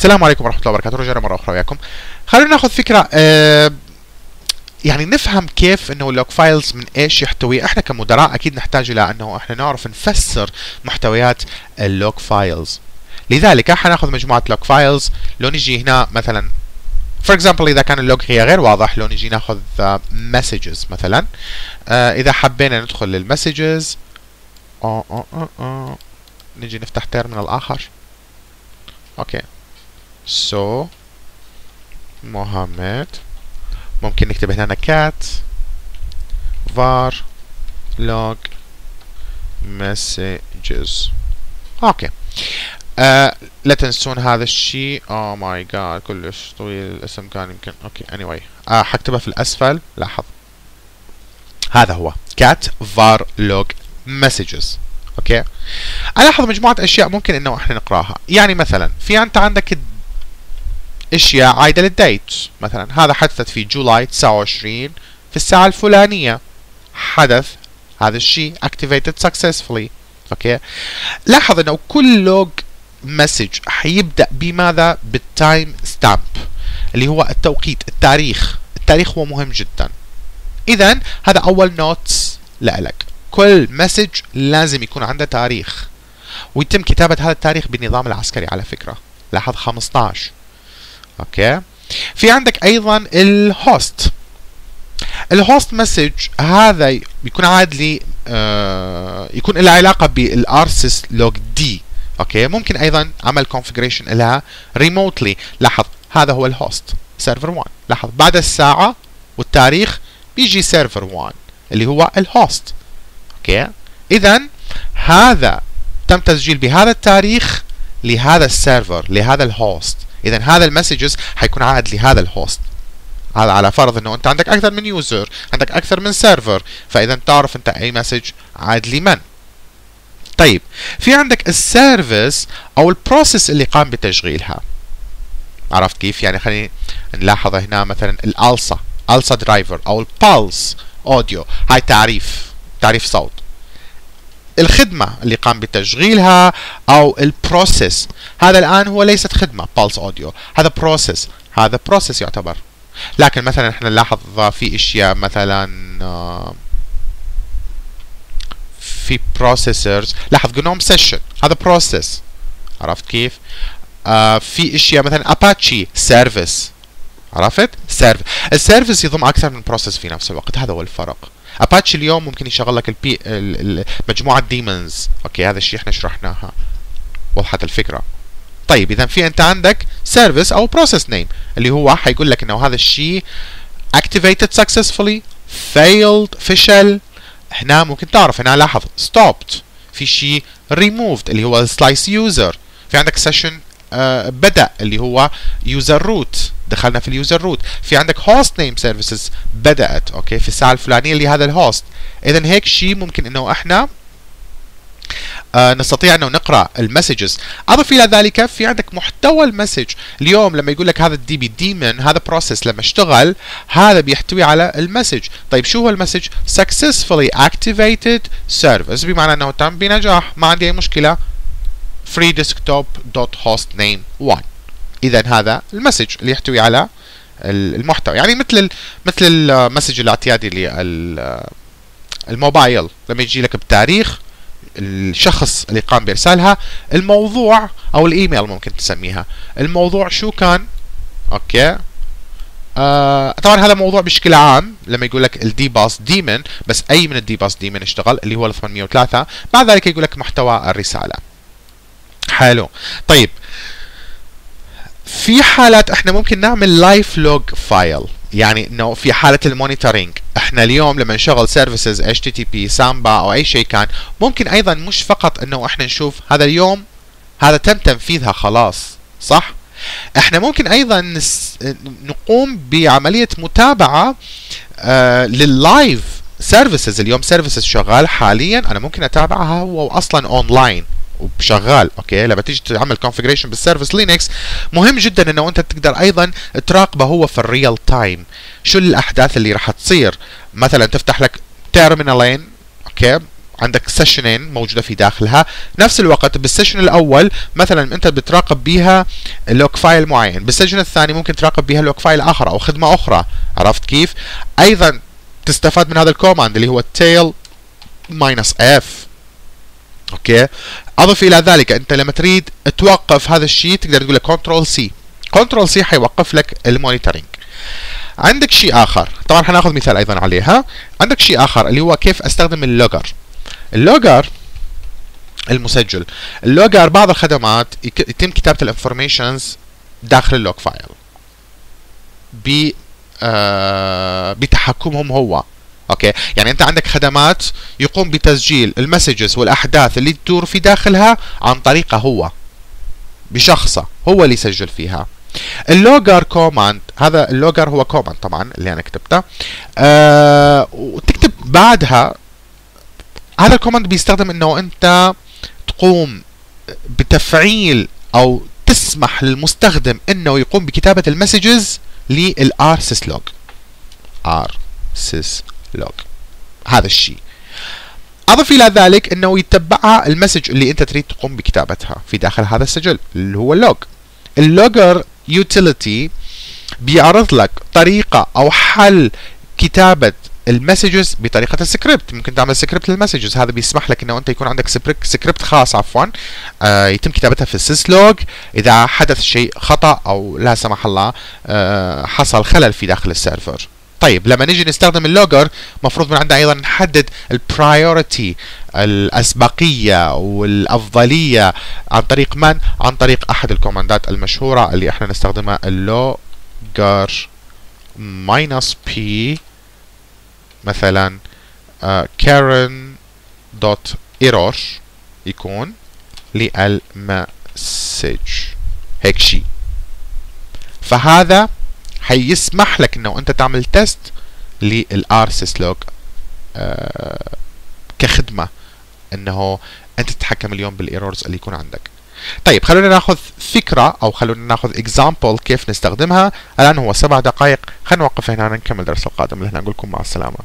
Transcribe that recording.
السلام عليكم ورحمة الله وبركاته. رجعنا مرة أخرى وياكم. خلينا ناخذ فكرة آه يعني نفهم كيف إنه ال log files من إيش يحتوي. إحنا كمدراء أكيد نحتاج إلى إنه إحنا نعرف نفسر محتويات ال log files لذلك حناخذ مجموعة log files لو نجي هنا مثلا for example إذا كان ال log هي غير واضح لو نجي ناخذ messages uh, مثلا. uh, إذا حبينا ندخل لل messages. نجي نفتح terminal آخر. okay. so so, محمد. ممكن نكتب هنا cat. var log messages okay. آه لا تنسون هذا الشيء. oh my God كلش طويل الاسم كان يمكن. okay اني anyway. آه حكتبها في الأسفل. لاحظ. هذا هو. cat var log messages okay. ألاحظ مجموعه أشياء ممكن إنه إحنا نقراها. يعني مثلا في أنت عندك أشياء عايدة لل date. مثلا هذا حدثت في July 29 في الساعة الفلانية. حدث هذا الشيء activated successfully. okay؟ لاحظ أنه كل log message حيبدأ بماذا؟ بال time stamp اللي هو التوقيت التاريخ. التاريخ هو مهم جدا. اذا هذا أول notes لك كل message لازم يكون عنده تاريخ. ويتم كتابة هذا التاريخ بالنظام العسكري على فكرة. لاحظ 15 okay؟ في عندك أيضا ال host ال host message هذا بيكون عاد لي آه يكون له علاقة بال rsyslogd okay؟ ممكن أيضا عمل configuration لها remotely لاحظ هذا هو ال host server 1 لاحظ بعد الساعة والتاريخ بيجي server 1 اللي هو ال host okay؟ اذا هذا تم تسجيل بهذا التاريخ لهذا ال server لهذا ال host اذا هذا ال messages حيكون عائد لهذا ال host هذا على فرض إنه أنت عندك أكثر من user عندك أكثر من server فإذا تعرف أنت أي message عاد لمن. طيب في عندك ال service أو ال process اللي قام بتشغيلها. عرفت كيف؟ يعني خلينا نلاحظ هنا مثلا ال ALSA ALSA driver أو ال PulseAudio هاي تعريف تعريف صوت. الخدمة اللي قام بتشغيلها أو ال process هذا الآن هو ليست خدمة PulseAudio هذا process هذا process يعتبر. لكن مثلا إحنا نلاحظ في أشياء مثلا في processors لاحظ GNOME session هذا process عرفت كيف؟ آه في أشياء مثلا Apache service عرفت؟ serv ال service يضم أكثر من process في نفس الوقت. هذا هو الفرق. اباتشي اليوم ممكن يشغل لك البي مجموعة daemons okay هذا الشيء إحنا شرحناها. وضحت الفكرة. طيب إذا في أنت عندك service أو process name اللي هو حيقول لك إنه هذا الشيء activated successfully failed فشل. هنا ممكن تعرف هنا لاحظ stopped. في شيء removed اللي هو slice user. في عندك session آه بدأ اللي هو user root. دخلنا في ال user root في عندك hostname services بدأت okay في الساعة الفلانية اللي هذا ال host اذا هيك شيء ممكن إنه إحنا آه نستطيع إنه نقرأ ال messages أضف إلى ذلك في عندك محتوى ال message. اليوم لما يقول لك هذا ال D-Bus daemon هذا process لما اشتغل هذا بيحتوي على ال message. طيب شو هو ال message؟ successfully activated service بمعنى إنه تم بنجاح ما عندي أي مشكلة. free desktop dot host name 1 اذا هذا ال message اللي يحتوي على المحتوى. يعني مثل مثل المسج الاعتيادي للموبايل لما يجي لك بتاريخ الشخص اللي قام بإرسالها الموضوع أو الإيميل ممكن تسميها. الموضوع شو كان؟ okay. آه طبعا هذا موضوع بشكل عام. لما يقول لك ال D-Bus daemon بس أي من ال D-Bus daemon اشتغل اللي هو ال 803 بعد ذلك يقول لك محتوى الرسالة. حلو. طيب. في حالات إحنا ممكن نعمل live log file يعني إنه في حالة ال monitoring إحنا اليوم لما نشغل services HTTP Samba أو أي شيء كان ممكن أيضا مش فقط إنه إحنا نشوف هذا اليوم هذا تم تنفيذها خلاص صح؟ إحنا ممكن أيضا نس... نقوم بعملية متابعة آه لل live services اليوم services شغال حاليا أنا ممكن أتابعها هو أصلا اونلاين وشغال okay؟ لما تيجي تعمل configuration بال service Linux مهم جدا إنه أنت تقدر أيضا تراقبه هو في ال real time شو الأحداث اللي راح تصير؟ مثلا تفتح لك terminal ين okay؟ عندك session ين موجودة في داخلها. نفس الوقت بال session الأول مثلا أنت بتراقب بيها log file معين. بال session الثاني ممكن تراقب بيها log file آخر أو خدمة أخرى. عرفت كيف؟ أيضا تستفاد من هذا ال command اللي هو tail minus f. okay؟ أضف إلى ذلك أنت لما تريد توقف هذا الشيء تقدر تقول له control C control C حيوقف لك ال monitoring عندك شيء آخر. طبعا حناخذ مثال أيضا عليها. عندك شيء آخر اللي هو كيف أستخدم ال logger. ال logger المسجل. ال logger بعض الخدمات يتم كتابة ال informations داخل ال log file. ب آه بتحكمهم هو. okay؟ يعني أنت عندك خدمات يقوم بتسجيل ال messages والأحداث اللي تدور في داخلها عن طريقه هو بشخصه هو اللي يسجل فيها. ال logger command هذا ال logger هو command طبعا اللي أنا كتبته. آه وتكتب بعدها هذا ال command بيستخدم إنه أنت تقوم بتفعيل أو تسمح للمستخدم إنه يقوم بكتابة ال messages لل rsyslog rsyslog هذا الشيء. أضف إلى ذلك أنه يتبعها ال message اللي أنت تريد تقوم بكتابتها في داخل هذا السجل اللي هو ال log ال logger utility بيعرض لك طريقة أو حل كتابة ال messages بطريقة السكريبت ممكن تعمل script لل messages هذا بيسمح لك إنه أنت يكون عندك سكريبت خاص عفوا. آه يتم كتابتها في ال syslog إذا حدث شيء خطأ أو لا سمح الله آه حصل خلل في داخل ال server. طيب لما نيجي نستخدم ال logger مفروض من عندنا أيضا نحدد ال priority الأسبقية والأفضلية عن طريق من؟ عن طريق أحد ال command ات المشهورة اللي إحنا نستخدمها ال logger minus p مثلا kern dot error يكون لل message. هيك شيء فهذا حيسمح لك إنه أنت تعمل test لل rsyslog آه كخدمة. إنه أنت تتحكم اليوم بال errors اللي يكون عندك. طيب خلونا ناخذ فكرة أو خلونا ناخذ example كيف نستخدمها. الآن هو سبع دقائق. خلينا نوقف هنا نكمل الدرس القادم. لهنا نقول لكم مع السلامة.